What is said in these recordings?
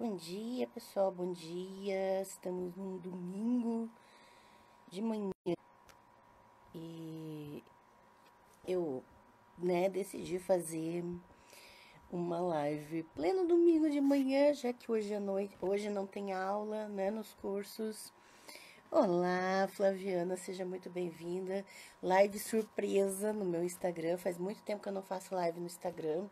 Bom dia, pessoal. Bom dia. Estamos num domingo de manhã. E eu, né, decidi fazer uma live pleno domingo de manhã, já que hoje à noite, hoje não tem aula, né, nos cursos. Olá, Flaviana, seja muito bem-vinda. Live surpresa no meu Instagram. Faz muito tempo que eu não faço live no Instagram.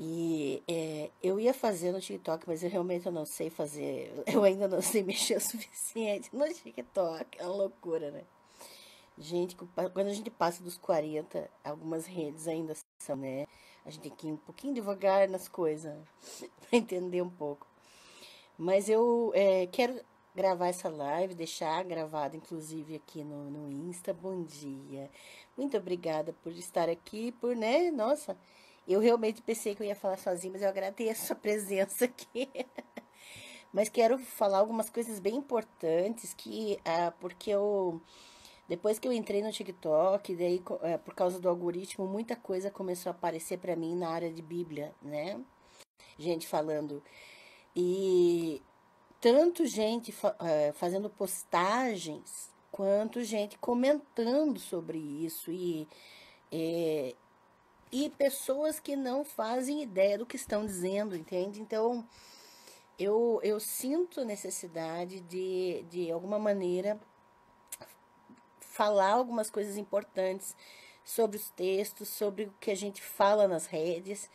E é, eu ia fazer no TikTok, mas eu realmente eu não sei fazer. Eu ainda não sei mexer o suficiente no TikTok. É uma loucura, né? Gente, quando a gente passa dos 40, algumas redes ainda são, né? A gente tem que ir um pouquinho devagar nas coisas para entender um pouco. Mas eu é, quero gravar essa live, deixar gravado inclusive aqui no, no Insta. Bom dia. Muito obrigada por estar aqui, por, né? Nossa eu realmente pensei que eu ia falar sozinha, mas eu agradeço a sua presença aqui. mas quero falar algumas coisas bem importantes que, ah, porque eu depois que eu entrei no TikTok, daí é, por causa do algoritmo, muita coisa começou a aparecer para mim na área de Bíblia, né? Gente falando e tanto gente fa é, fazendo postagens quanto gente comentando sobre isso e é, e pessoas que não fazem ideia do que estão dizendo, entende? Então, eu, eu sinto necessidade de, de alguma maneira, falar algumas coisas importantes sobre os textos, sobre o que a gente fala nas redes,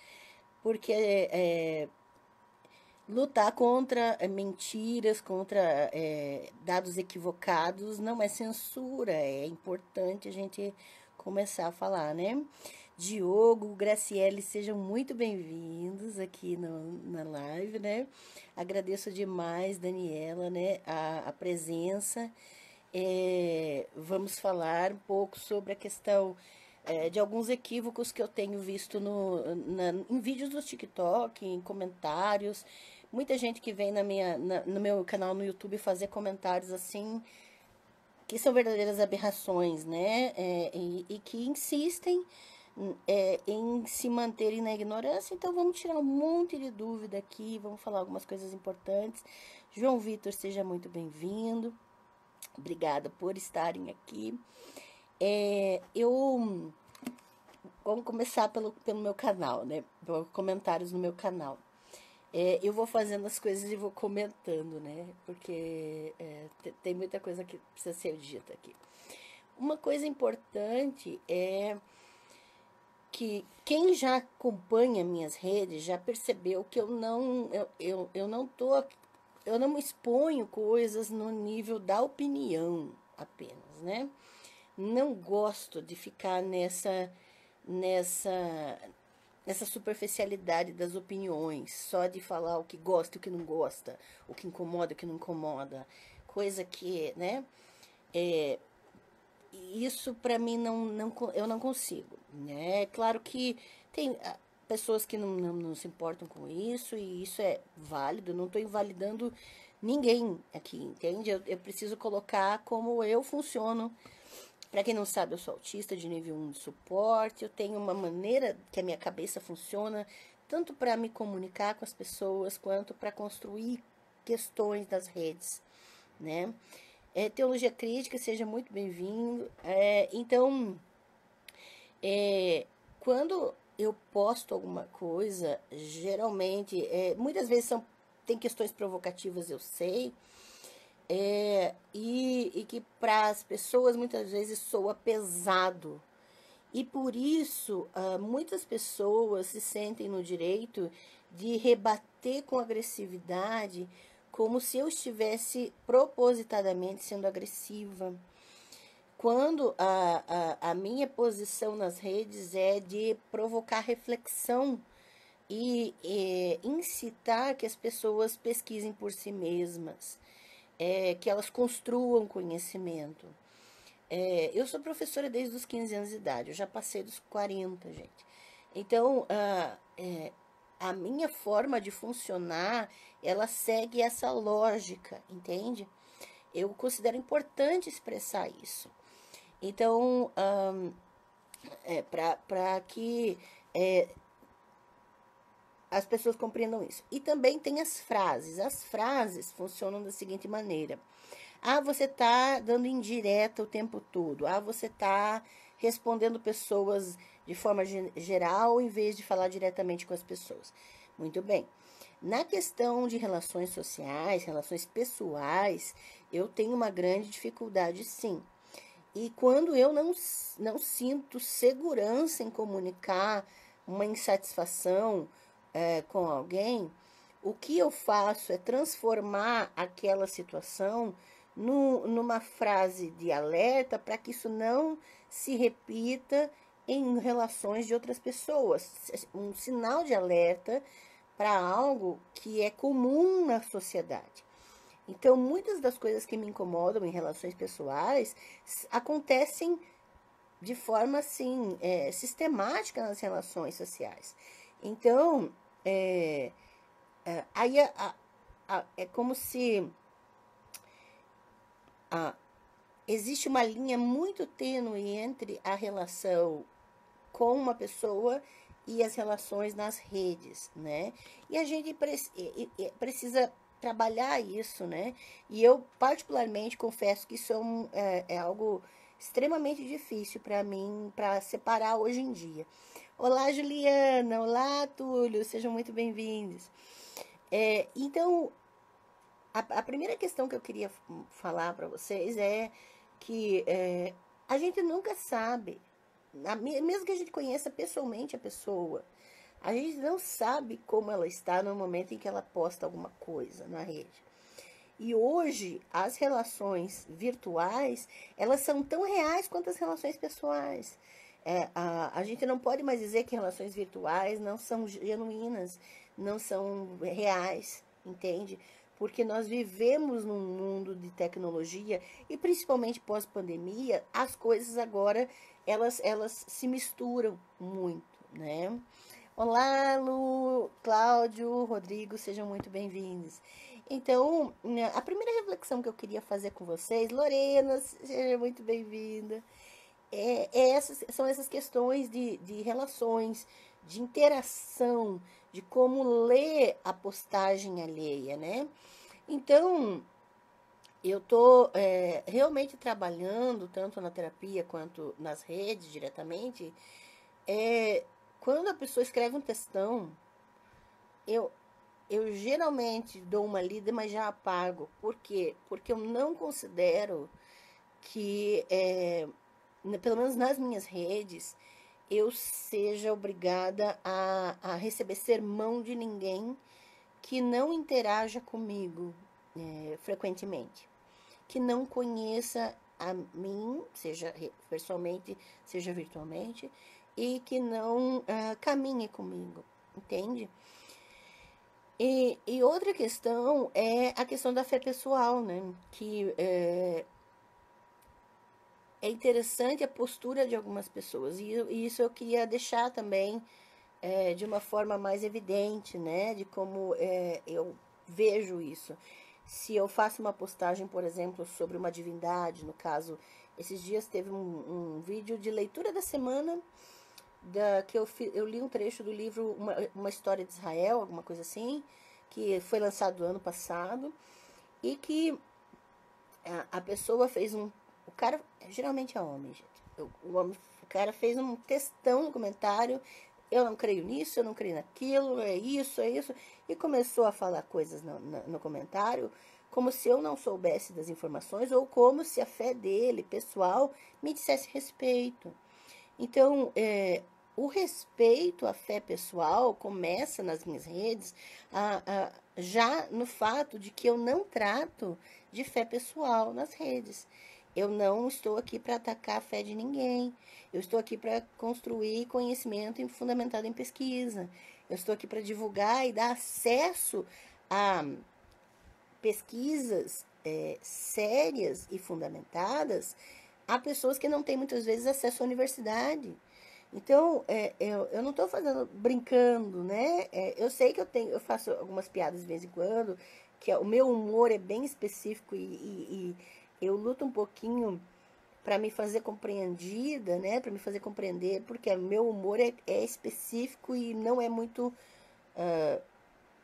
porque é, lutar contra mentiras, contra é, dados equivocados não é censura, é importante a gente começar a falar, né? Diogo, Graciele, sejam muito bem-vindos aqui no, na live, né? Agradeço demais, Daniela, né, a, a presença. É, vamos falar um pouco sobre a questão é, de alguns equívocos que eu tenho visto no, na, em vídeos do TikTok, em comentários. Muita gente que vem na minha, na, no meu canal no YouTube fazer comentários assim, que são verdadeiras aberrações, né? É, e, e que insistem é, em se manterem na ignorância. Então, vamos tirar um monte de dúvida aqui, vamos falar algumas coisas importantes. João Vitor, seja muito bem-vindo. Obrigada por estarem aqui. É, eu. Vamos começar pelo, pelo meu canal, né? Comentários no meu canal. É, eu vou fazendo as coisas e vou comentando, né? Porque é, tem muita coisa que precisa ser dita aqui. Uma coisa importante é que quem já acompanha minhas redes já percebeu que eu não eu, eu, eu não tô eu não exponho coisas no nível da opinião apenas, né? Não gosto de ficar nessa nessa nessa superficialidade das opiniões, só de falar o que gosta e o que não gosta, o que incomoda e o que não incomoda, coisa que, né? É, isso para mim não, não eu não consigo, né? Claro que tem ah, pessoas que não, não, não se importam com isso e isso é válido, não estou invalidando ninguém aqui, entende? Eu, eu, preciso colocar como eu funciono. Para quem não sabe, eu sou autista de nível 1 de suporte, eu tenho uma maneira que a minha cabeça funciona, tanto para me comunicar com as pessoas, quanto para construir questões das redes, né? É, teologia crítica, seja muito bem-vindo. É, então, é, quando eu posto alguma coisa, geralmente, é, muitas vezes são, tem questões provocativas, eu sei, é, e, e que para as pessoas muitas vezes soa pesado. E por isso, uh, muitas pessoas se sentem no direito de rebater com agressividade como se eu estivesse propositadamente sendo agressiva. Quando a, a, a minha posição nas redes é de provocar reflexão e, e incitar que as pessoas pesquisem por si mesmas, é, que elas construam conhecimento. É, eu sou professora desde os 15 anos de idade, eu já passei dos 40, gente. Então, ah, é, a minha forma de funcionar, ela segue essa lógica, entende? Eu considero importante expressar isso. Então, um, é, para que é, as pessoas compreendam isso. E também tem as frases. As frases funcionam da seguinte maneira: ah, você está dando indireta o tempo todo. Ah, você está respondendo pessoas de forma geral em vez de falar diretamente com as pessoas. Muito bem. Na questão de relações sociais, relações pessoais, eu tenho uma grande dificuldade, sim. E quando eu não, não sinto segurança em comunicar uma insatisfação é, com alguém, o que eu faço é transformar aquela situação no, numa frase de alerta para que isso não se repita em relações de outras pessoas. Um sinal de alerta para algo que é comum na sociedade. Então, muitas das coisas que me incomodam em relações pessoais acontecem de forma assim é, sistemática nas relações sociais. Então, é, é, aí a, a, a, é como se existe uma linha muito tênue entre a relação com uma pessoa e as relações nas redes, né? E a gente precisa trabalhar isso, né? E eu, particularmente, confesso que isso é, um, é, é algo extremamente difícil para mim, para separar hoje em dia. Olá, Juliana! Olá, Túlio! Sejam muito bem-vindos. É, então, a, a, primeira questão que eu queria falar para vocês é que é, a gente nunca sabe, mesmo que a gente conheça pessoalmente a pessoa, a gente não sabe como ela está no momento em que ela posta alguma coisa na rede. E hoje, as relações virtuais, elas são tão reais quanto as relações pessoais. É, a, a gente não pode mais dizer que relações virtuais não são genuínas, não são reais, entende? Porque nós vivemos num mundo de tecnologia e principalmente pós-pandemia, as coisas agora elas, elas se misturam muito, né? Olá, Lu, Cláudio, Rodrigo, sejam muito bem-vindos. Então, né, a primeira reflexão que eu queria fazer com vocês, Lorena, seja muito bem-vinda, é, é essas, são essas questões de, de relações, de interação, de como ler a postagem alheia, né? Então, eu estou é, realmente trabalhando, tanto na terapia quanto nas redes diretamente, é, quando a pessoa escreve um textão, eu, eu geralmente dou uma lida, mas já apago. Por quê? Porque eu não considero que, é, pelo menos nas minhas redes, eu seja obrigada a, a receber sermão de ninguém que não interaja comigo é, frequentemente, que não conheça a mim, seja pessoalmente, seja virtualmente, e que não uh, caminhe comigo, entende? E, e, outra questão é a questão da fé pessoal, né? Que é, é interessante a postura de algumas pessoas, e, e isso eu queria deixar também é, de uma forma mais evidente, né? De como é, eu vejo isso. Se eu faço uma postagem, por exemplo, sobre uma divindade, no caso, esses dias teve um, um vídeo de leitura da semana da, que eu, eu li um trecho do livro uma, uma História de Israel, alguma coisa assim, que foi lançado ano passado, e que a, a pessoa fez um. O cara, geralmente é homem, gente. O, homem, o cara fez um textão no comentário. Eu não creio nisso, eu não creio naquilo, é isso, é isso. E começou a falar coisas no, no, no comentário, como se eu não soubesse das informações, ou como se a fé dele, pessoal, me dissesse respeito. Então, é, o respeito à fé pessoal começa nas minhas redes a, a, já no fato de que eu não trato de fé pessoal nas redes. Eu não estou aqui para atacar a fé de ninguém. Eu estou aqui para construir conhecimento fundamentado em pesquisa. Eu estou aqui para divulgar e dar acesso a pesquisas é, sérias e fundamentadas a pessoas que não têm muitas vezes acesso à universidade. Então, é, eu, eu não estou fazendo brincando, né? É, eu sei que eu tenho, eu faço algumas piadas de vez em quando, que é, o meu humor é bem específico e, e, e eu luto um pouquinho para me fazer compreendida, né? Para me fazer compreender, porque o meu humor é, é específico e não é muito uh,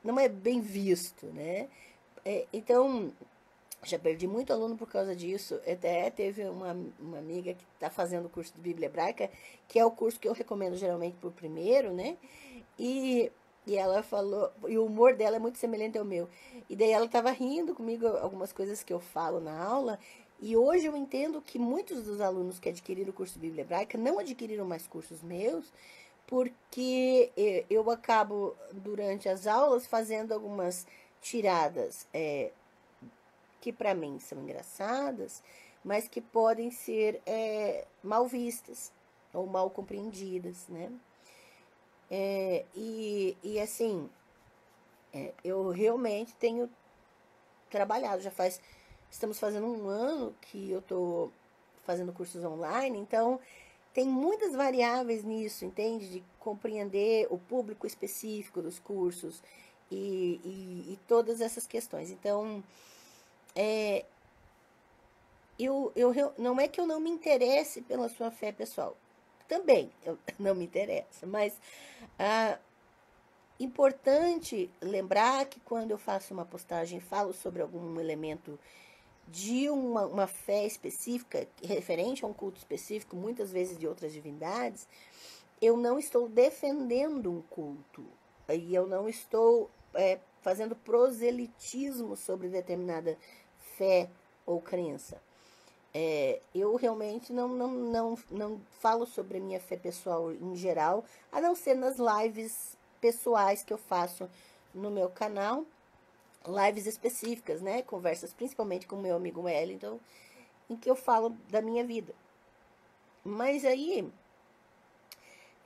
não é bem visto, né? É, então, já perdi muito aluno por causa disso. Até teve uma, uma amiga que está fazendo o curso de Bíblia Hebraica, que é o curso que eu recomendo geralmente por primeiro, né? E, e ela falou, e o humor dela é muito semelhante ao meu. E daí ela estava rindo comigo algumas coisas que eu falo na aula. E hoje eu entendo que muitos dos alunos que adquiriram o curso de Bíblia Hebraica não adquiriram mais cursos meus, porque eu acabo, durante as aulas, fazendo algumas tiradas é, que para mim são engraçadas, mas que podem ser é, mal vistas ou mal compreendidas, né? É, e, e assim, é, eu realmente tenho trabalhado, já faz, estamos fazendo um ano que eu estou fazendo cursos online, então tem muitas variáveis nisso, entende? De compreender o público específico dos cursos e, e, e todas essas questões. Então, é, eu, eu, não é que eu não me interesse pela sua fé pessoal. Também eu não me interessa, mas ah, importante lembrar que quando eu faço uma postagem falo sobre algum elemento de uma, uma fé específica, referente a um culto específico, muitas vezes de outras divindades, eu não estou defendendo um culto. E eu não estou é, fazendo proselitismo sobre determinada fé ou crença. É, eu realmente não, não, não, não falo sobre a minha fé pessoal em geral, a não ser nas lives pessoais que eu faço no meu canal, lives específicas, né? Conversas principalmente com o meu amigo Wellington, em que eu falo da minha vida. Mas aí,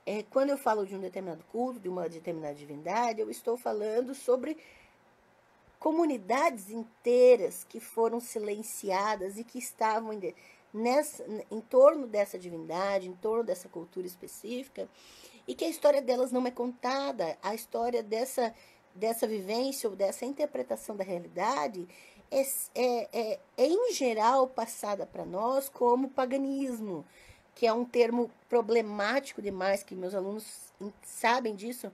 é, quando eu falo de um determinado culto, de uma determinada divindade, eu estou falando sobre comunidades inteiras que foram silenciadas e que estavam nessa, em torno dessa divindade, em torno dessa cultura específica, e que a história delas não é contada, a história dessa, dessa vivência ou dessa interpretação da realidade é, é, é, é em geral passada para nós como paganismo, que é um termo problemático demais, que meus alunos sabem disso,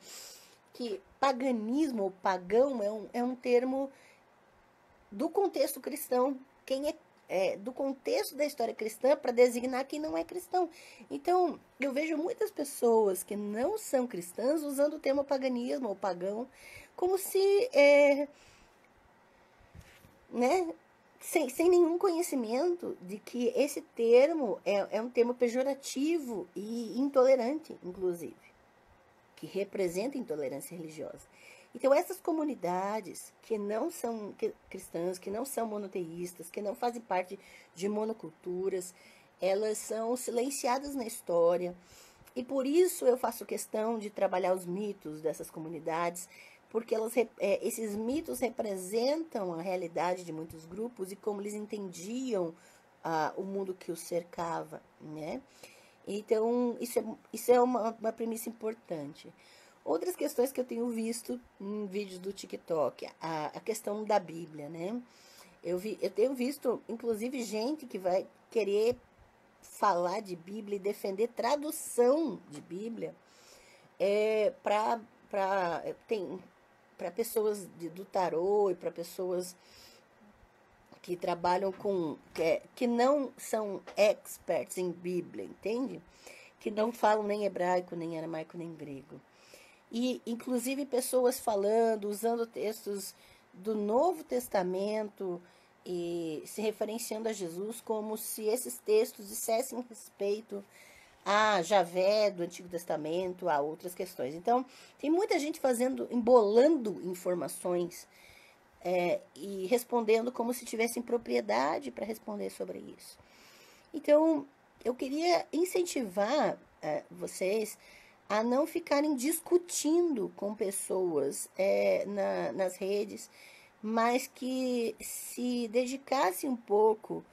que paganismo ou pagão é um, é um termo do contexto cristão. Quem é, é do contexto da história cristã para designar quem não é cristão. Então, eu vejo muitas pessoas que não são cristãs usando o termo paganismo ou pagão como se. É, né, sem, sem nenhum conhecimento de que esse termo é, é um termo pejorativo e intolerante, inclusive que representa intolerância religiosa. Então, essas comunidades que não são cristãs, que não são monoteístas, que não fazem parte de monoculturas, elas são silenciadas na história. E por isso eu faço questão de trabalhar os mitos dessas comunidades, porque elas, é, esses mitos representam a realidade de muitos grupos e como eles entendiam ah, o mundo que os cercava, né? Então, isso é, isso é uma, uma premissa importante. Outras questões que eu tenho visto em vídeos do TikTok, a, a questão da Bíblia, né? Eu, vi, eu tenho visto, inclusive, gente que vai querer falar de Bíblia e defender tradução de Bíblia é, para pessoas de, do tarô e para pessoas que trabalham com. Que, é, que não são experts em Bíblia, entende? Que não falam nem hebraico, nem aramaico, nem grego. E, inclusive, pessoas falando, usando textos do Novo Testamento e se referenciando a Jesus como se esses textos dissessem respeito a Javé do Antigo Testamento, a outras questões. Então, tem muita gente fazendo, embolando informações é, e respondendo como se tivessem propriedade para responder sobre isso. Então, eu queria incentivar é, vocês a não ficarem discutindo com pessoas é, na, nas redes, mas que se dedicassem um pouco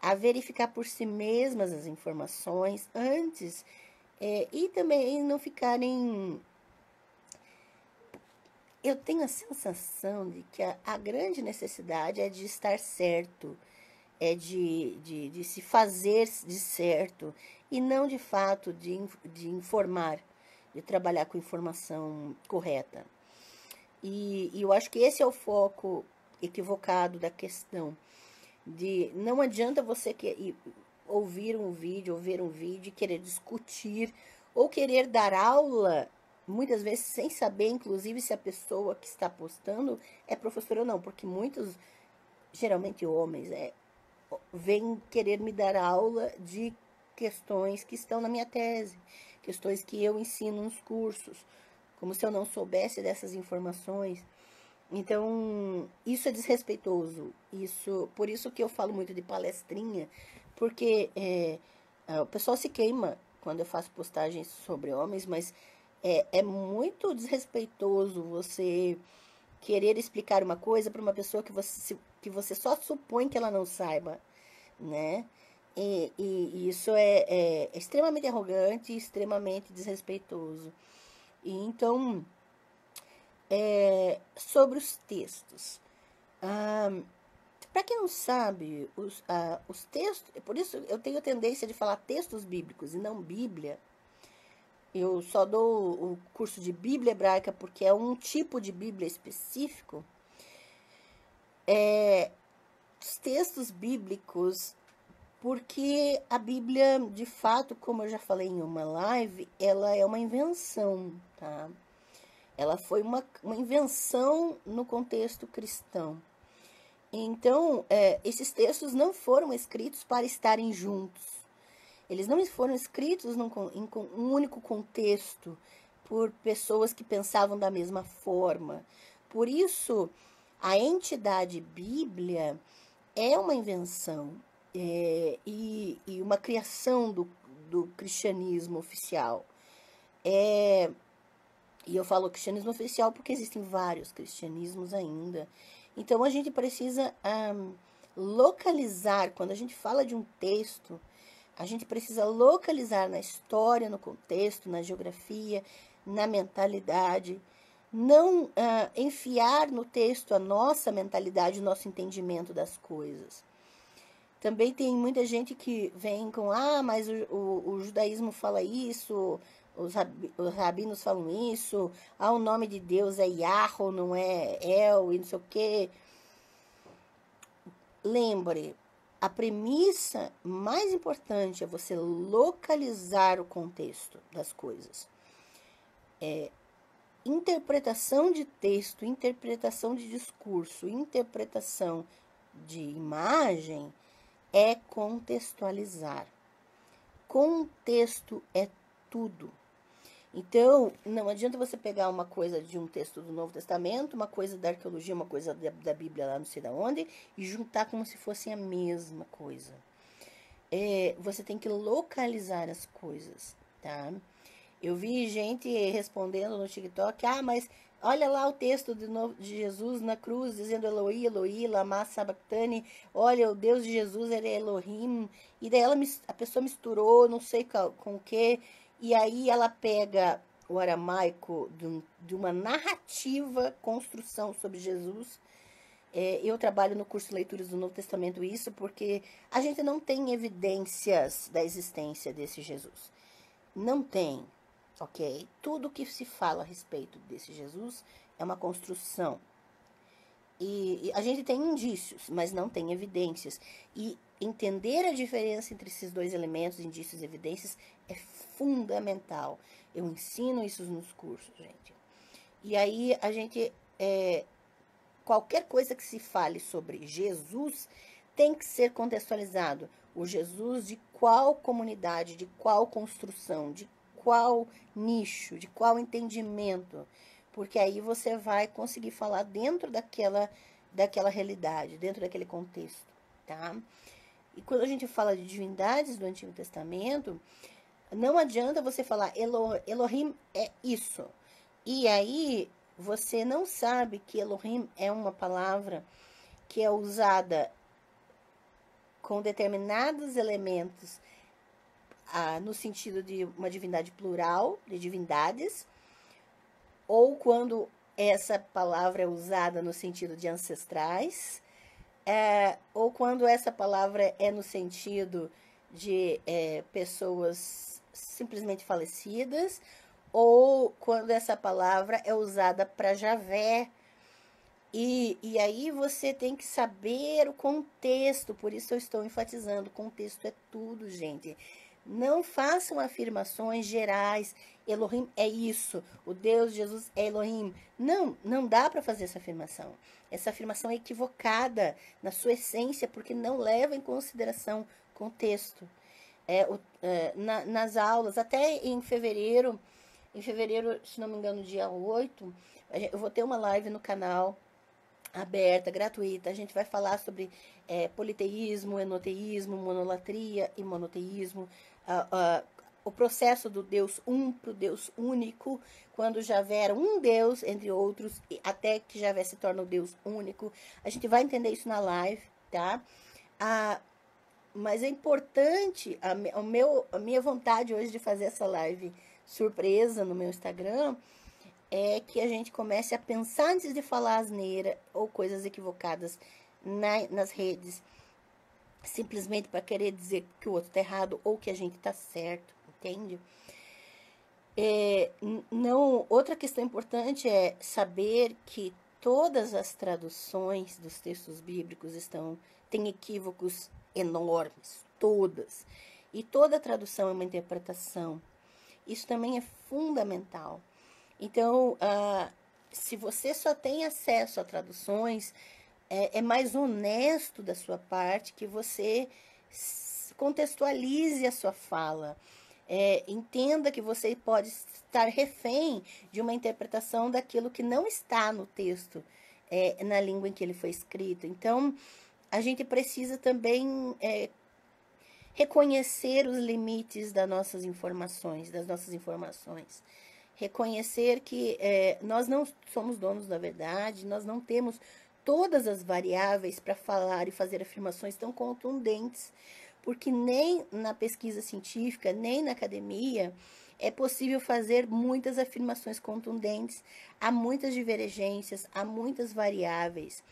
a verificar por si mesmas as informações antes é, e também não ficarem eu tenho a sensação de que a, a grande necessidade é de estar certo, é de, de, de se fazer de certo, e não de fato de, de informar, de trabalhar com informação correta. E, e eu acho que esse é o foco equivocado da questão. De não adianta você que, ouvir um vídeo, ouvir um vídeo, querer discutir ou querer dar aula, muitas vezes sem saber, inclusive, se a pessoa que está postando é professora ou não, porque muitos, geralmente homens, é, vêm querer me dar aula de questões que estão na minha tese, questões que eu ensino nos cursos, como se eu não soubesse dessas informações. Então, isso é desrespeitoso. Isso, por isso que eu falo muito de palestrinha, porque é, o pessoal se queima quando eu faço postagens sobre homens, mas é, é muito desrespeitoso você querer explicar uma coisa para uma pessoa que você, que você só supõe que ela não saiba, né? E, e, e isso é, é, extremamente arrogante e extremamente desrespeitoso. E então, é, sobre os textos. Ah, para quem não sabe, os, ah, os textos, por isso eu tenho a tendência de falar textos bíblicos e não Bíblia. Eu só dou o curso de Bíblia hebraica porque é um tipo de Bíblia específico. É, os textos bíblicos, porque a Bíblia, de fato, como eu já falei em uma live, ela é uma invenção, tá? Ela foi uma, uma invenção no contexto cristão. Então, é, esses textos não foram escritos para estarem juntos. Eles não foram escritos num, em um único contexto por pessoas que pensavam da mesma forma. Por isso, a entidade Bíblia é uma invenção é, e, e, uma criação do, do cristianismo oficial. É, e eu falo cristianismo oficial porque existem vários cristianismos ainda. Então a gente precisa um, localizar, quando a gente fala de um texto, a gente precisa localizar na história, no contexto, na geografia, na mentalidade. Não uh, enfiar no texto a nossa mentalidade, o nosso entendimento das coisas. Também tem muita gente que vem com, ah, mas o, o, o judaísmo fala isso, os, os rabinos falam isso, ah, o nome de Deus é Yahoo, não é El e não sei o quê. Lembre, a premissa mais importante é você localizar o contexto das coisas. É interpretação de texto, interpretação de discurso, interpretação de imagem é contextualizar. Contexto é tudo. Então, não adianta você pegar uma coisa de um texto do Novo Testamento, uma coisa da arqueologia, uma coisa da, da Bíblia lá não sei da onde, e juntar como se fossem a mesma coisa. É, você tem que localizar as coisas, tá? Eu vi gente respondendo no TikTok, ah, mas olha lá o texto de, de Jesus na cruz, dizendo Eloi, Eloi, lama sabachthani, olha, o Deus de Jesus era Elohim, e daí ela, a pessoa misturou, não sei com o que, e aí ela pega o aramaico de, uma narrativa construção sobre Jesus. É, eu trabalho no curso Leituras do Novo Testamento isso porque a gente não tem evidências da existência desse Jesus. Não tem, ok? Tudo que se fala a respeito desse Jesus é uma construção. E, e a gente tem indícios, mas não tem evidências. E entender a diferença entre esses dois elementos, indícios e evidências, é fundamental. Eu ensino isso nos cursos, gente. E aí a gente. É, qualquer coisa que se fale sobre Jesus tem que ser contextualizado. O Jesus de qual comunidade, de qual construção, de qual nicho, de qual entendimento. Porque aí você vai conseguir falar dentro daquela, daquela realidade, dentro daquele contexto, tá? E quando a gente fala de divindades do Antigo Testamento, não adianta você falar Elo, Elohim é isso. E aí você não sabe que Elohim é uma palavra que é usada com determinados elementos ah, no sentido de uma divindade plural, de divindades, ou quando essa palavra é usada no sentido de ancestrais, é, ou quando essa palavra é no sentido de é, pessoas simplesmente falecidas, ou quando essa palavra é usada para Javé. E, e aí você tem que saber o contexto, por isso eu estou enfatizando: contexto é tudo, gente. Não façam afirmações gerais. Elohim é isso, o Deus de Jesus é Elohim. Não, não dá para fazer essa afirmação. Essa afirmação é equivocada na sua essência, porque não leva em consideração contexto. É, o, é, na, nas aulas, até em fevereiro, em fevereiro, se não me engano, dia 8, eu vou ter uma live no canal aberta, gratuita. A gente vai falar sobre é, politeísmo, enoteísmo, monolatria e monoteísmo, uh, uh, o processo do Deus um para o Deus único, quando Javé era um Deus, entre outros, até que Javé se torna o Deus único. A gente vai entender isso na live, tá? Ah, mas é importante, a, a, meu, a minha vontade hoje de fazer essa live surpresa no meu Instagram é que a gente comece a pensar antes de falar asneira ou coisas equivocadas na, nas redes simplesmente para querer dizer que o outro está errado ou que a gente está certo, entende? É, não, outra questão importante é saber que todas as traduções dos textos bíblicos estão têm equívocos enormes, todas. E toda tradução é uma interpretação. Isso também é fundamental. Então, se você só tem acesso a traduções, é, é mais honesto da sua parte que você contextualize a sua fala. É, entenda que você pode estar refém de uma interpretação daquilo que não está no texto, é, na língua em que ele foi escrito. Então, a gente precisa também é, reconhecer os limites das nossas informações, das nossas informações. Reconhecer que é, nós não somos donos da verdade, nós não temos todas as variáveis para falar e fazer afirmações tão contundentes, porque nem na pesquisa científica, nem na academia é possível fazer muitas afirmações contundentes. Há muitas divergências, há muitas variáveis.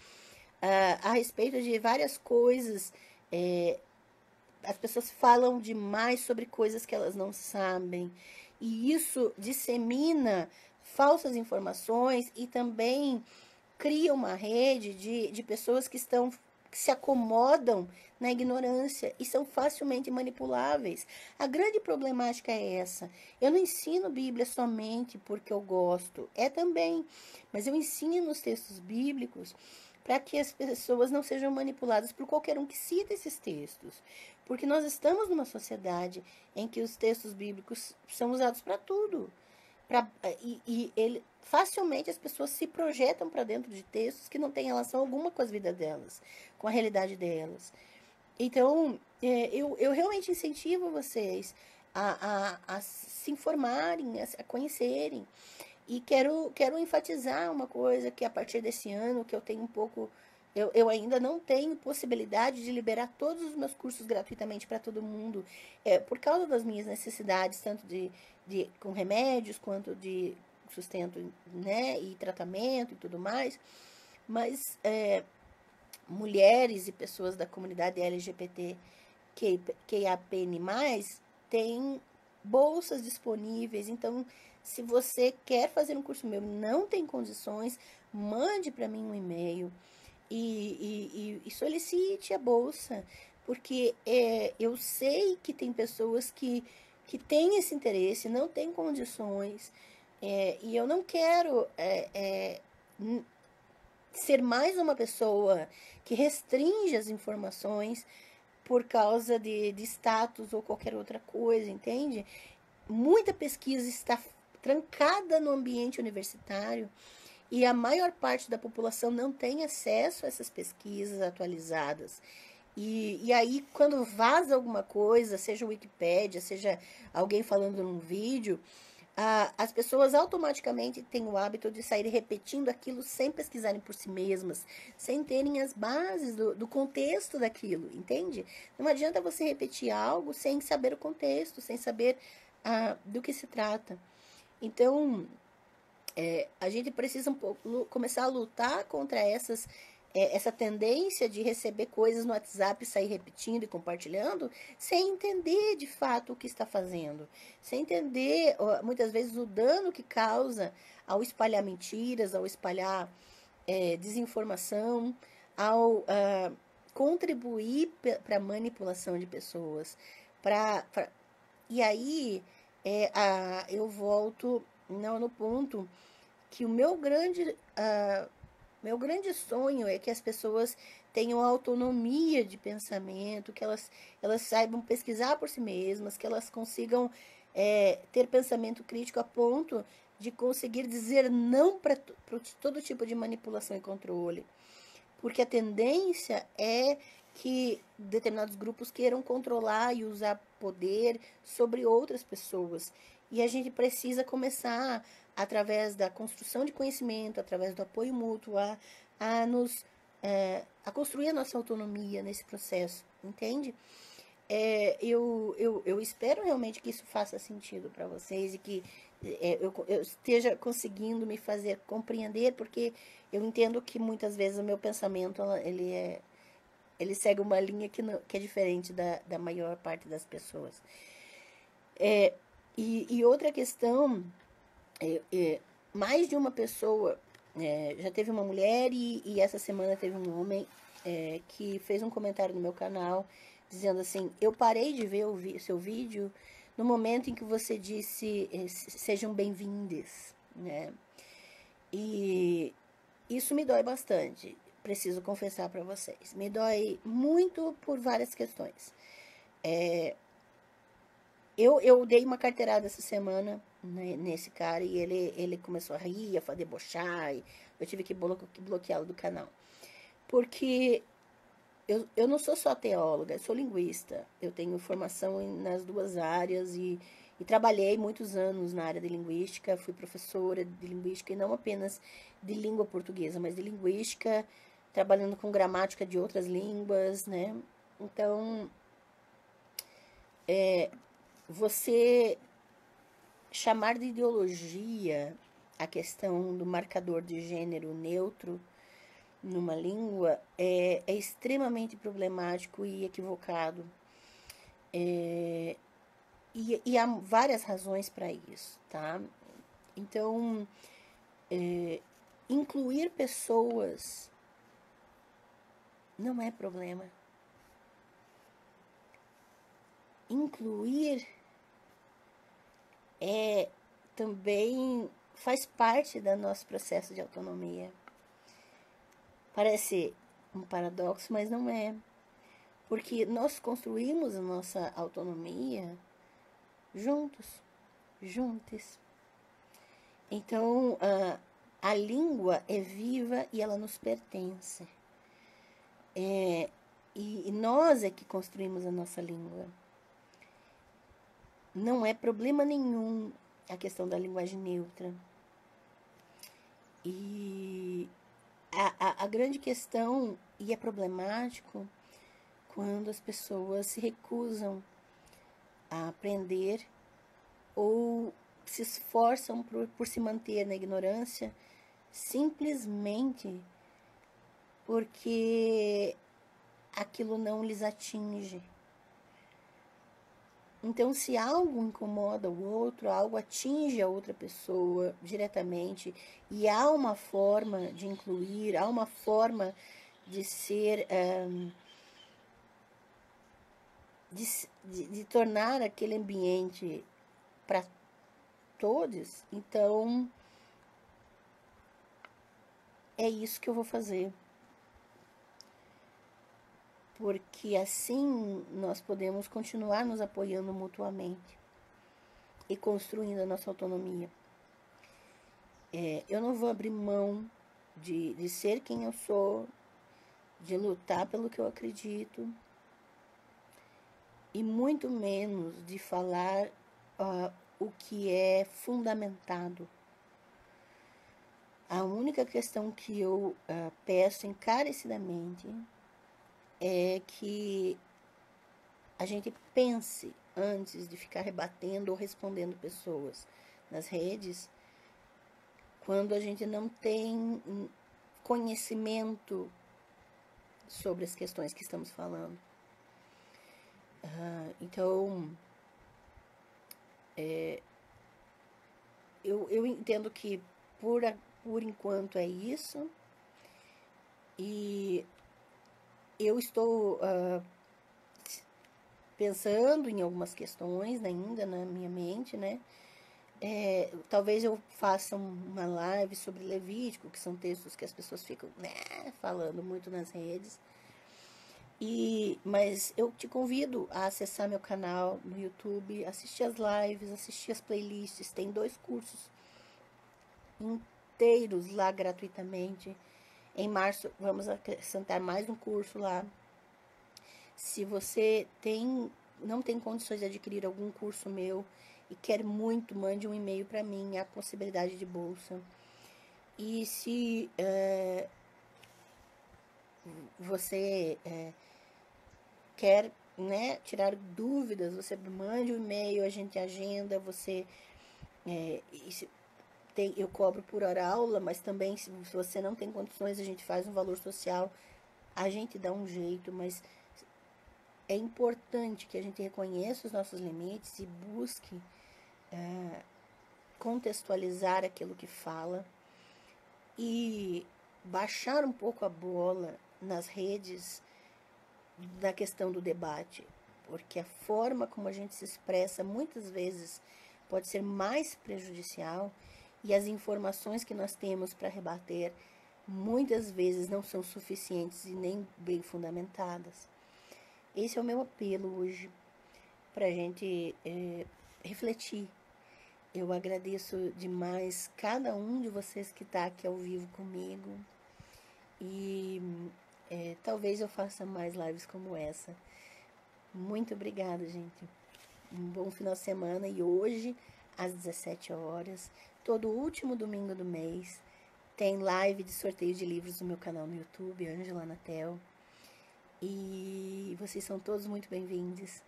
Uh, a respeito de várias coisas, é, as pessoas falam demais sobre coisas que elas não sabem, e isso dissemina falsas informações e também cria uma rede de, de pessoas que estão que se acomodam na ignorância e são facilmente manipuláveis. A grande problemática é essa. Eu não ensino Bíblia somente porque eu gosto, é também, mas eu ensino os textos bíblicos para que as pessoas não sejam manipuladas por qualquer um que cita esses textos. Porque nós estamos numa sociedade em que os textos bíblicos são usados para tudo. Pra, e, e ele, facilmente as pessoas se projetam para dentro de textos que não têm relação alguma com as vidas delas, com a realidade delas. Então, é, eu, eu realmente incentivo vocês a, a, a se informarem, a, a, conhecerem. E quero, quero enfatizar uma coisa que a partir desse ano, que eu tenho um pouco. Eu, eu ainda não tenho possibilidade de liberar todos os meus cursos gratuitamente para todo mundo, é, por causa das minhas necessidades, tanto de, de com remédios quanto de sustento né, e tratamento e tudo mais, mas é, mulheres e pessoas da comunidade LGBT QAPN+, têm bolsas disponíveis, então se você quer fazer um curso meu não tem condições, mande para mim um e-mail e, e, e, solicite a bolsa, porque é, eu sei que tem pessoas que, que têm esse interesse, não têm condições, é, e eu não quero é, é, ser mais uma pessoa que restringe as informações por causa de, de status ou qualquer outra coisa, entende? Muita pesquisa está trancada no ambiente universitário e a maior parte da população não tem acesso a essas pesquisas atualizadas. E, e aí, quando vaza alguma coisa, seja Wikipédia, seja alguém falando num vídeo, ah, as pessoas automaticamente têm o hábito de sair repetindo aquilo sem pesquisarem por si mesmas, sem terem as bases do, do contexto daquilo, entende? Não adianta você repetir algo sem saber o contexto, sem saber ah, do que se trata. Então, é, a gente precisa um pouco começar a lutar contra essas é, essa tendência de receber coisas no WhatsApp e sair repetindo e compartilhando, sem entender de fato o que está fazendo, sem entender muitas vezes o dano que causa ao espalhar mentiras, ao espalhar é, desinformação, ao uh, contribuir para a manipulação de pessoas. Pra, pra, e aí é, a, eu volto não, no ponto que o meu grande, uh, meu grande sonho é que as pessoas tenham autonomia de pensamento, que elas, elas saibam pesquisar por si mesmas, que elas consigam é, ter pensamento crítico a ponto de conseguir dizer não para todo tipo de manipulação e controle. Porque a tendência é que determinados grupos queiram controlar e usar poder sobre outras pessoas. E a gente precisa começar, através da construção de conhecimento, através do apoio mútuo, a, a nos é, a construir a nossa autonomia nesse processo, entende? É, eu, eu, eu espero realmente que isso faça sentido para vocês e que é, eu, eu esteja conseguindo me fazer compreender, porque eu entendo que muitas vezes o meu pensamento ele é ele segue uma linha que, não, que é diferente da, da maior parte das pessoas. É, e, e outra questão, é, é, mais de uma pessoa, é, já teve uma mulher e, e, essa semana teve um homem é, que fez um comentário no meu canal dizendo assim: Eu parei de ver o vi seu vídeo no momento em que você disse é, sejam bem-vindes, né? E isso me dói bastante, preciso confessar para vocês. Me dói muito por várias questões. É, eu, eu dei uma carteirada essa semana né, nesse cara e ele, ele começou a rir, a debochar. E eu tive que bloqueá-lo do canal. Porque eu, eu não sou só teóloga, eu sou linguista. Eu tenho formação em, nas duas áreas e, e trabalhei muitos anos na área de linguística. Fui professora de linguística e não apenas de língua portuguesa, mas de linguística, trabalhando com gramática de outras línguas, né? Então, é, você chamar de ideologia a questão do marcador de gênero neutro numa língua é, é extremamente problemático e equivocado. É, e, e, há várias razões para isso, tá? Então, é, incluir pessoas não é problema. Incluir é também faz parte do nosso processo de autonomia. Parece um paradoxo, mas não é. Porque nós construímos a nossa autonomia juntos, juntos. Então, a, a língua é viva e ela nos pertence. É, e, e nós é que construímos a nossa língua não é problema nenhum a questão da linguagem neutra. E a, a, a, grande questão, e é problemático, quando as pessoas se recusam a aprender ou se esforçam por, por se manter na ignorância simplesmente porque aquilo não lhes atinge. Então, se algo incomoda o outro, algo atinge a outra pessoa diretamente, e há uma forma de incluir, há uma forma de ser. Um, de, de, de tornar aquele ambiente para todos, então é isso que eu vou fazer porque assim nós podemos continuar nos apoiando mutuamente e construindo a nossa autonomia. É, eu não vou abrir mão de, de ser quem eu sou, de lutar pelo que eu acredito, e muito menos de falar uh, o que é fundamentado. A única questão que eu uh, peço encarecidamente é que a gente pense antes de ficar rebatendo ou respondendo pessoas nas redes, quando a gente não tem conhecimento sobre as questões que estamos falando. Uh, então, é, eu, eu entendo que por, por enquanto é isso. E eu estou uh, pensando em algumas questões ainda na minha mente, né? É, talvez eu faça uma live sobre Levítico, que são textos que as pessoas ficam né, falando muito nas redes. E, mas eu te convido a acessar meu canal no YouTube, assistir as lives, assistir as playlists. Tem dois cursos inteiros lá gratuitamente. Em março vamos acrescentar mais um curso lá. Se você tem não tem condições de adquirir algum curso meu e quer muito, mande um e-mail para mim, a possibilidade de bolsa. E se é, você é, quer né, tirar dúvidas, você mande um e-mail, a gente agenda, você. É, tem, eu cobro por hora aula, mas também se você não tem condições, a gente faz um valor social, a gente dá um jeito, mas é importante que a gente reconheça os nossos limites e busque é, contextualizar aquilo que fala e baixar um pouco a bola nas redes da questão do debate, porque a forma como a gente se expressa muitas vezes pode ser mais prejudicial e as informações que nós temos para rebater muitas vezes não são suficientes e nem bem fundamentadas. Esse é o meu apelo hoje para a gente é, refletir. Eu agradeço demais cada um de vocês que está aqui ao vivo comigo e é, talvez eu faça mais lives como essa. Muito obrigada, gente. Um bom final de semana e hoje, às 17 horas, todo último domingo do mês, tem live de sorteio de livros no meu canal no YouTube, Angela Natel. E vocês são todos muito bem-vindos.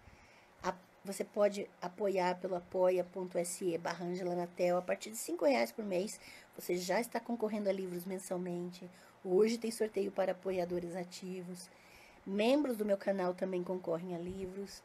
Você pode apoiar pelo apoia.se barra Angela Natel. A partir de 5 reais por mês, você já está concorrendo a livros mensalmente. Hoje tem sorteio para apoiadores ativos. Membros do meu canal também concorrem a livros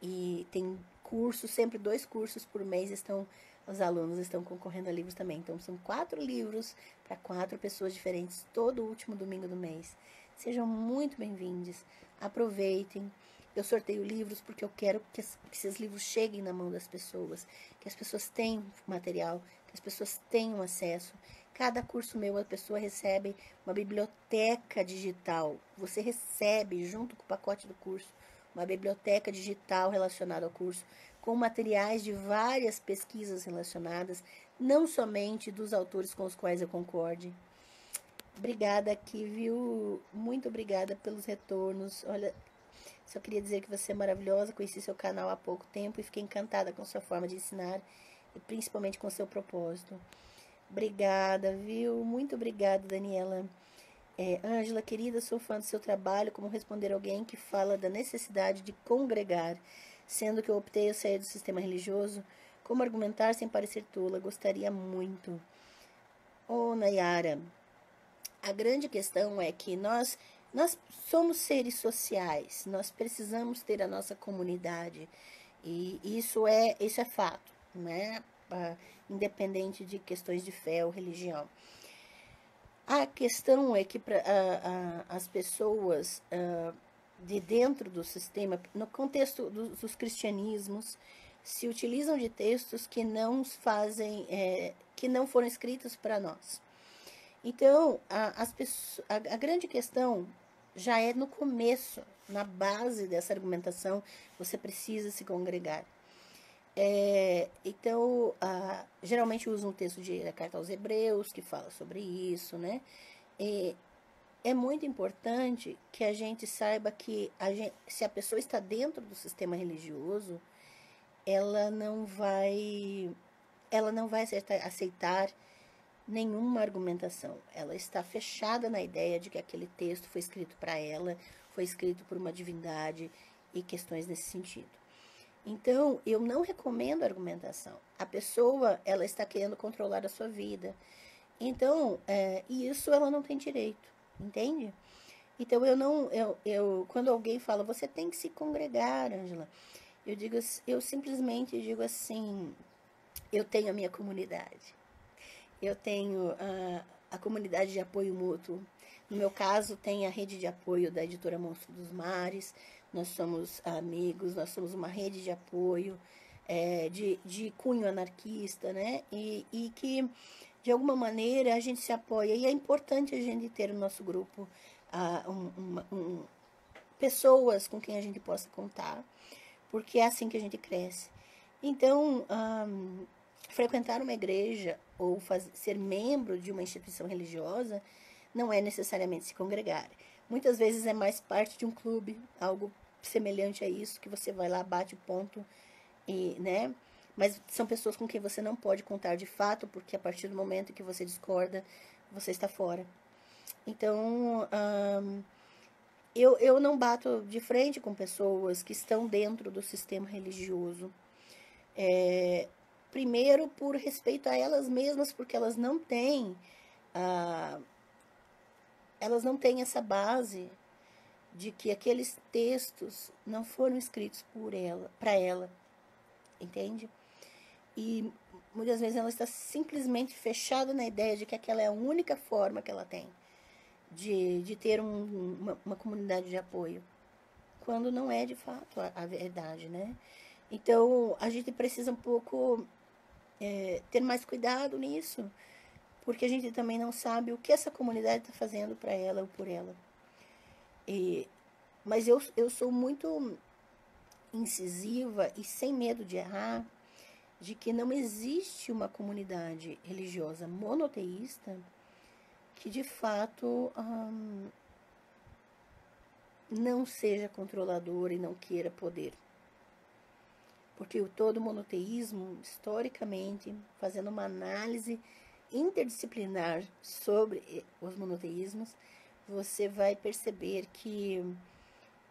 e tem cursos, sempre dois cursos por mês estão os alunos estão concorrendo a livros também. Então são quatro livros para quatro pessoas diferentes todo último domingo do mês. Sejam muito bem-vindos. Aproveitem. Eu sorteio livros porque eu quero que, esses livros cheguem na mão das pessoas, que as pessoas tenham material, que as pessoas tenham acesso Cada curso meu, a pessoa recebe uma biblioteca digital. Você recebe, junto com o pacote do curso, uma biblioteca digital relacionada ao curso, com materiais de várias pesquisas relacionadas, não somente dos autores com os quais eu concorde. Obrigada aqui, viu? Muito obrigada pelos retornos. Olha, só queria dizer que você é maravilhosa. Conheci seu canal há pouco tempo e fiquei encantada com sua forma de ensinar e principalmente com seu propósito. Obrigada, viu? Muito obrigada, Daniela. É, Ângela, querida, sou fã do seu trabalho. Como responder alguém que fala da necessidade de congregar, sendo que eu optei a sair do sistema religioso? Como argumentar sem parecer tola? Gostaria muito. Ô, oh, Nayara, a grande questão é que nós, nós somos seres sociais, nós precisamos ter a nossa comunidade. E isso é, isso é fato, né? uh, independente de questões de fé ou religião. A questão é que pra, uh, uh, as pessoas de dentro do sistema, no contexto do, dos cristianismos, se utilizam de textos que não fazem, é, que não foram escritos para nós. Então, a, as pessoas, a, a grande questão já é no começo, na base dessa argumentação, você precisa se congregar. É, então, geralmente usa um texto de da carta aos Hebreus que fala sobre isso, né? E é muito importante que a gente saiba que a gente, se a pessoa está dentro do sistema religioso, ela não vai, ela não vai aceitar, aceitar nenhuma argumentação. Ela está fechada na ideia de que aquele texto foi escrito para ela, foi escrito por uma divindade e questões nesse sentido. Então, eu não recomendo argumentação. A pessoa, ela está querendo controlar a sua vida. Então, é, isso ela não tem direito, entende? Então eu não, eu, eu quando alguém fala, você tem que se congregar, Angela, eu digo, eu simplesmente digo assim, eu tenho a minha comunidade, eu tenho a, a comunidade de apoio mútuo. No meu caso, tem a rede de apoio da editora Monstro dos Mares, nós somos amigos, nós somos uma rede de apoio é, de, de cunho anarquista, né? E, e que, de alguma maneira, a gente se apoia. E é importante a gente ter no nosso grupo ah, um, um, pessoas com quem a gente possa contar, porque é assim que a gente cresce. Então, um, frequentar uma igreja ou fazer, ser membro de uma instituição religiosa não é necessariamente se congregar. Muitas vezes é mais parte de um clube, algo semelhante a isso, que você vai lá, bate o ponto e, né? Mas são pessoas com quem você não pode contar de fato, porque a partir do momento que você discorda, você está fora. Então, eu, eu não bato de frente com pessoas que estão dentro do sistema religioso. É, primeiro, por respeito a elas mesmas, porque elas não têm. Elas não têm essa base de que aqueles textos não foram escritos por ela, para ela, entende? E muitas vezes ela está simplesmente fechada na ideia de que aquela é a única forma que ela tem de, de ter um, uma, uma, comunidade de apoio, quando não é de fato a, a verdade, né? Então a gente precisa um pouco é, ter mais cuidado nisso, porque a gente também não sabe o que essa comunidade está fazendo para ela ou por ela. E, mas eu, eu sou muito incisiva e sem medo de errar de que não existe uma comunidade religiosa monoteísta que de fato hum, não seja controlador e não queira poder. Porque o todo monoteísmo, historicamente, fazendo uma análise interdisciplinar sobre os monoteísmos, você vai perceber que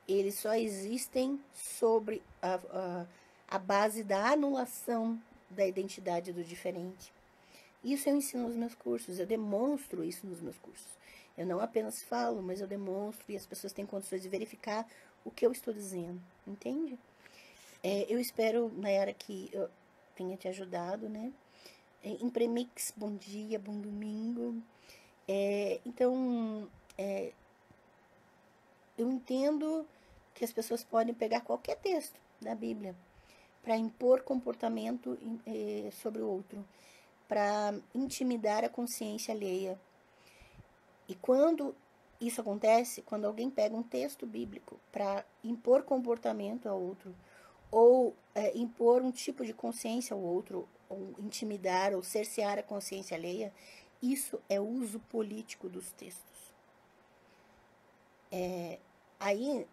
eles só existem sobre a, a, a base da anulação da identidade do diferente. Isso eu ensino nos meus cursos, eu demonstro isso nos meus cursos. Eu não apenas falo, mas eu demonstro e as pessoas têm condições de verificar o que eu estou dizendo, entende? É, eu espero, Nayara, que eu tenha te ajudado, né? É, em Premix, bom dia, bom domingo. É, então, é, eu entendo que as pessoas podem pegar qualquer texto da Bíblia para impor comportamento é, sobre o outro para intimidar a consciência alheia. E quando isso acontece, quando alguém pega um texto bíblico para impor comportamento ao outro, ou é, impor um tipo de consciência ao outro, ou intimidar ou cercear a consciência alheia, isso é uso político dos textos. É, aí,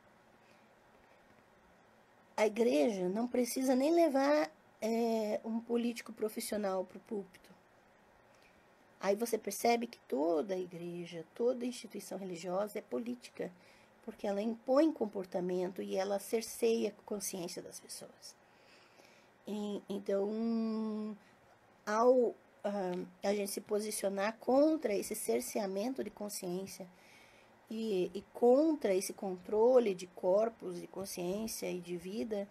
a igreja não precisa nem levar é, um político profissional para o púlpito. Aí você percebe que toda igreja, toda instituição religiosa é política, porque ela impõe comportamento e ela cerceia a consciência das pessoas. E, então, ao uh, a gente se posicionar contra esse cerceamento de consciência e, e contra esse controle de corpos, de consciência e de vida,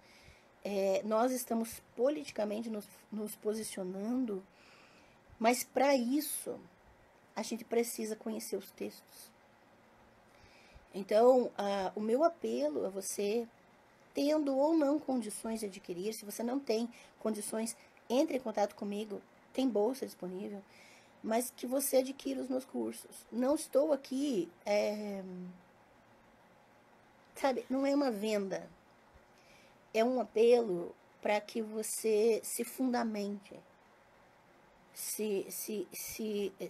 é, nós estamos politicamente nos, nos posicionando mas para isso, a gente precisa conhecer os textos. Então, a, o meu apelo a você, tendo ou não condições de adquirir, se você não tem condições, entre em contato comigo, tem bolsa disponível, mas que você adquira os meus cursos. Não estou aqui, é, sabe, não é uma venda, é um apelo para que você se fundamente se, se, se eh,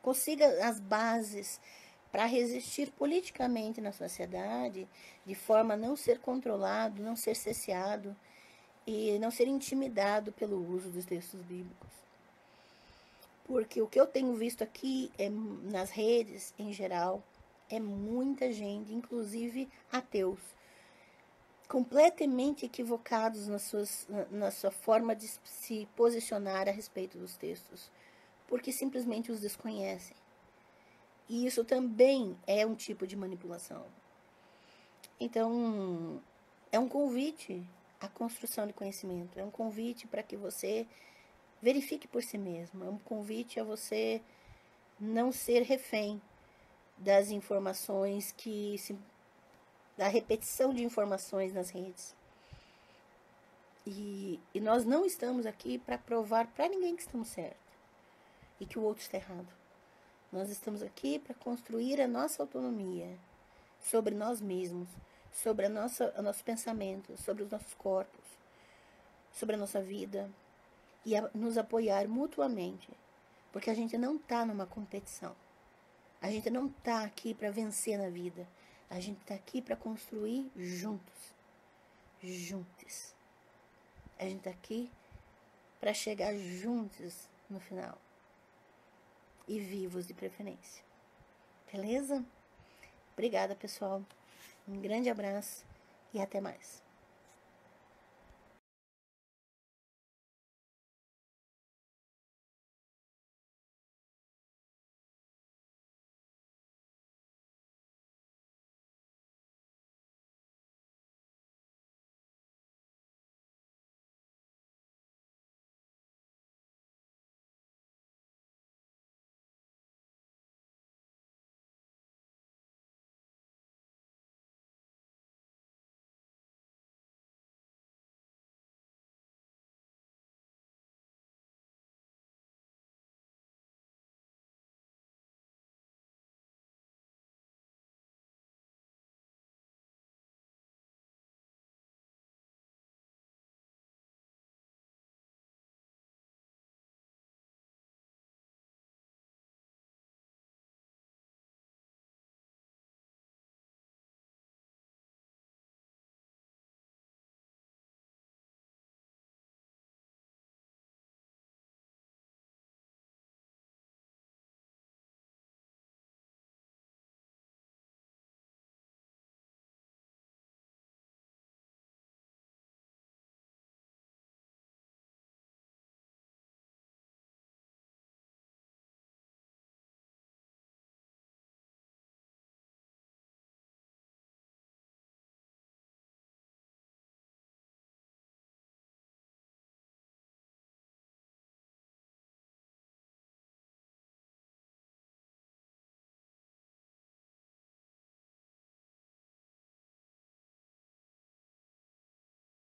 consiga as bases para resistir politicamente na sociedade, de forma a não ser controlado, não ser cesseado e não ser intimidado pelo uso dos textos bíblicos. Porque o que eu tenho visto aqui é, nas redes, em geral, é muita gente, inclusive ateus, completamente equivocados nas suas, na, na sua forma de se posicionar a respeito dos textos, porque simplesmente os desconhecem. E isso também é um tipo de manipulação. Então, é um convite à construção de conhecimento, é um convite para que você verifique por si mesmo, é um convite a você não ser refém das informações que se, da repetição de informações nas redes. E, e nós não estamos aqui para provar para ninguém que estamos certos e que o outro está errado. Nós estamos aqui para construir a nossa autonomia sobre nós mesmos, sobre a nossa, o nosso pensamento, sobre os nossos corpos, sobre a nossa vida e a, nos apoiar mutuamente, porque a gente não está numa competição. A gente não está aqui para vencer na vida. A gente está aqui para construir juntos, juntos. A gente está aqui para chegar juntos no final e vivos de preferência. Beleza? Obrigada, pessoal. Um grande abraço e até mais.